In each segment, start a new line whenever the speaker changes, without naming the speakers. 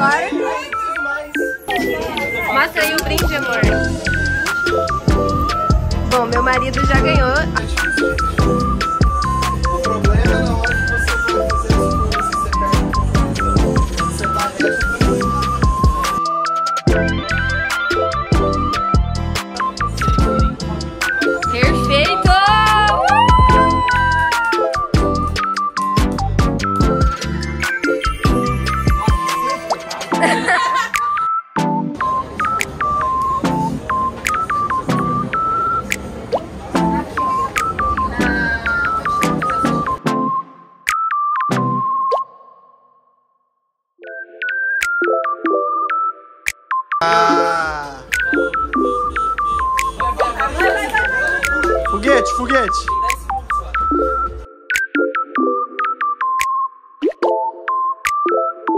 agora. Mostra aí o brinde, amor. Bom, meu marido já ganhou.
Foguete, foguete.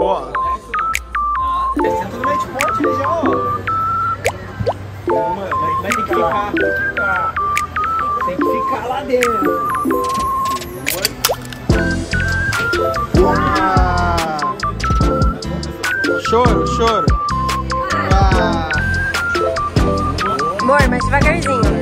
Ó. Senta no meio de ponte ali já, ó. Vai, vai ter que ficar, tem que ficar. Tem que ficar lá dentro. Ah. Choro, choro. Ah.
Amor, mas devagarzinho.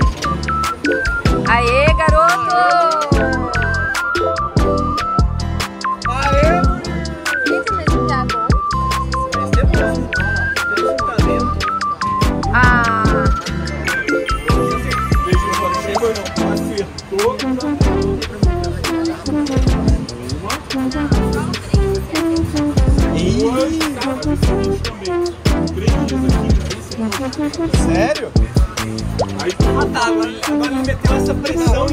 Ah,
me meteu essa pressão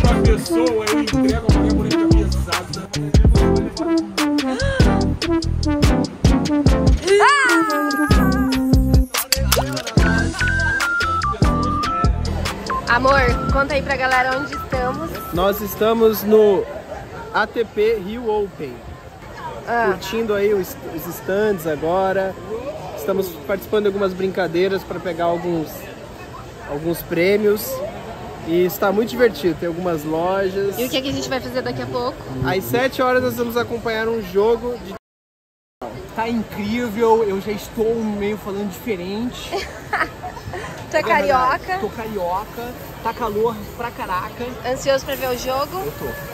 pra pessoa, eu entrego a mulher bonita pesada.
amor, conta aí pra galera onde estamos.
Nós estamos no ATP Rio Open.
Ah,
Curtindo aí os, os stands agora. Estamos participando de algumas brincadeiras para pegar alguns, alguns prêmios. E está muito divertido. Tem algumas lojas.
e o que, é que a gente vai fazer daqui a pouco?
Às 7 horas nós vamos acompanhar um jogo de Tá incrível, eu já estou meio falando diferente.
Tu é carioca,
Tô carioca, tá calor pra caraca.
ansioso pra ver o jogo.
Eu tô.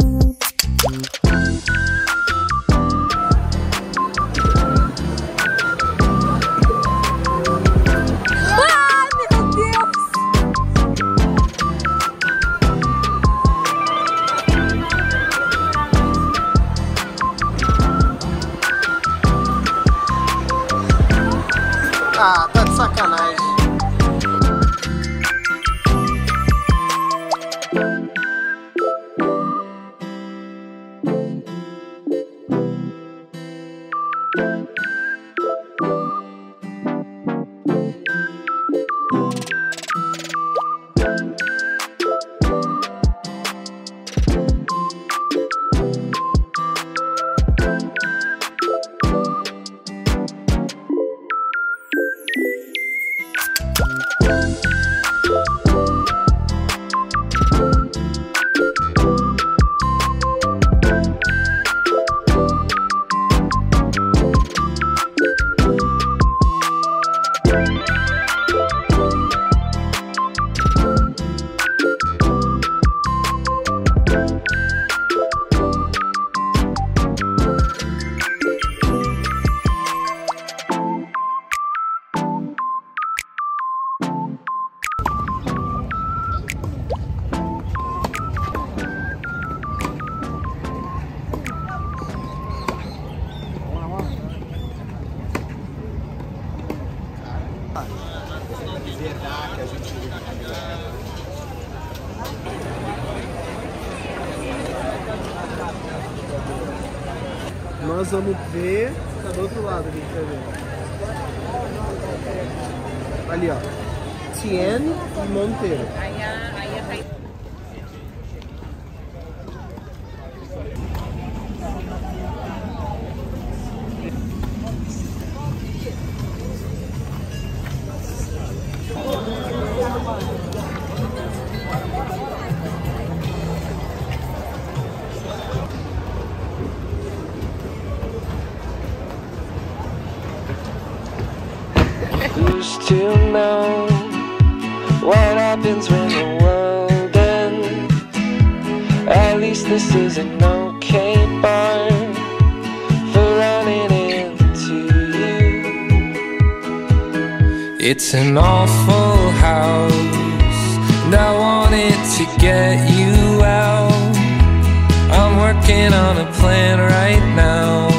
Nós vamos ver. Tá do outro lado ali, quer ver? Ali, ó. Tien e Monteiro.
To know what happens when the world ends? At least this is an okay bar for running into you. It's an awful house, and I wanted to get you out. I'm working on a plan right now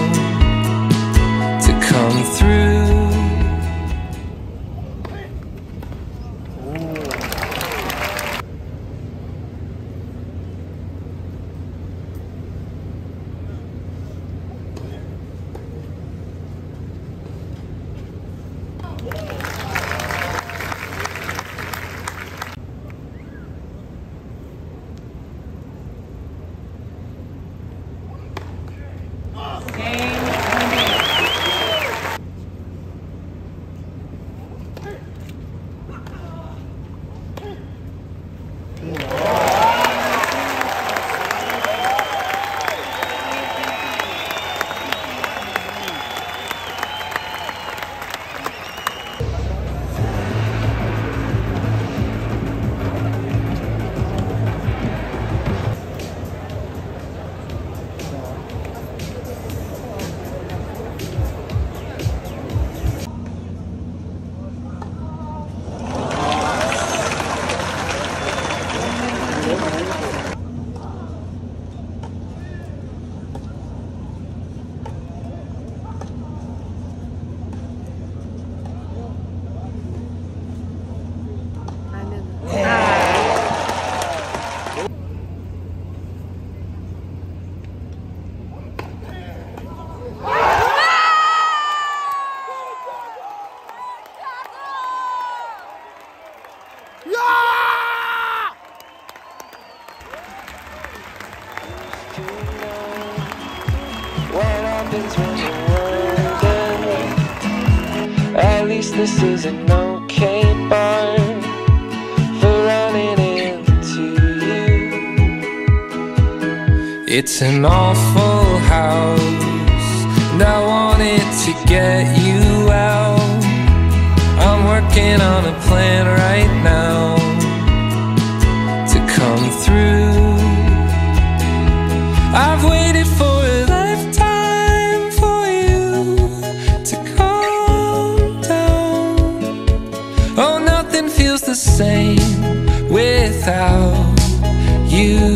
What happens when ends? At least this is bar for running into you. It's an awful house, and I wanted to get you out. I'm working on a plan right now same without you.